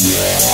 Yeah.